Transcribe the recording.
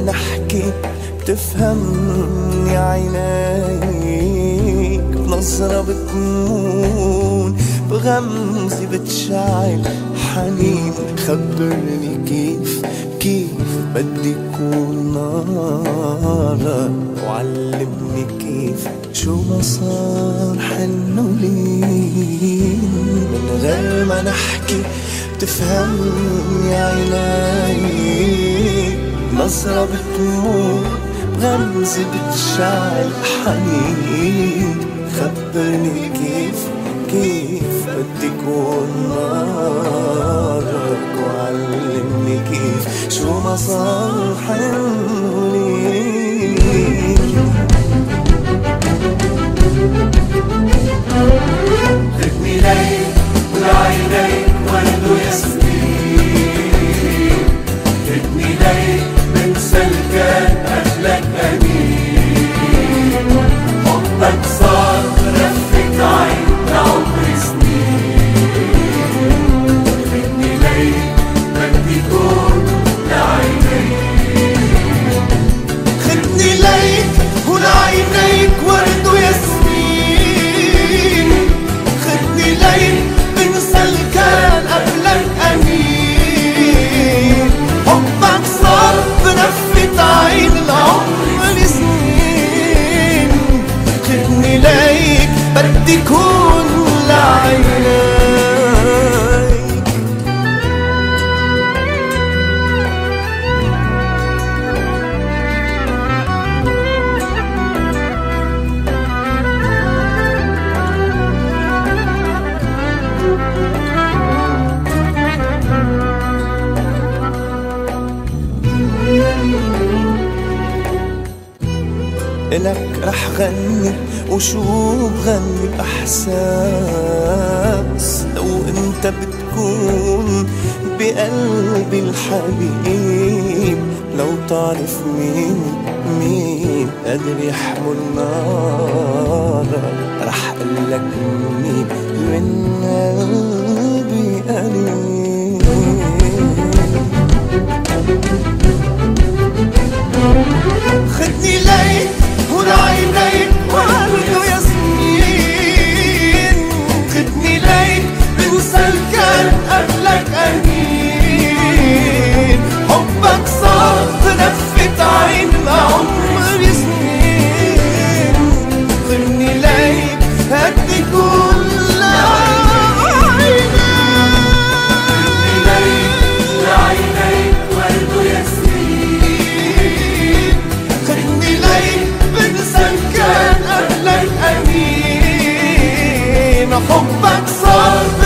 لما نحكي بتفهمني عينيك بنظرة بتمون بغمزة بتشعل. حنين خبرني كيف كيف بدي كون نار وعلمني كيف شو ما صار حلو لي من غير ما نحكي تفهم يا عيني نظرة بتموت بغمزة بتشعل حنين خبرني كيف كيف بدي كون نارك وعلمني كيف. شو ما صار حلوين بدي كون إلك رح غني وشو بغني بإحساس؟ لو أنت بتكون بقلبي الحبيب لو تعرف مين مين قادر يحمل نارك؟ رح قلك مين من قلبي قريب خدني ليك بنسى كان قبلك أمين حبك صار